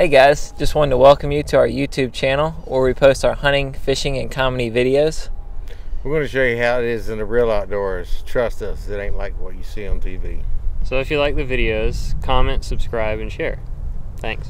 Hey guys, just wanted to welcome you to our YouTube channel where we post our hunting, fishing, and comedy videos. We're going to show you how it is in the real outdoors. Trust us, it ain't like what you see on TV. So if you like the videos, comment, subscribe, and share. Thanks.